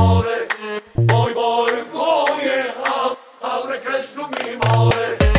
میماره بای بای بای هم رکش رو میماره.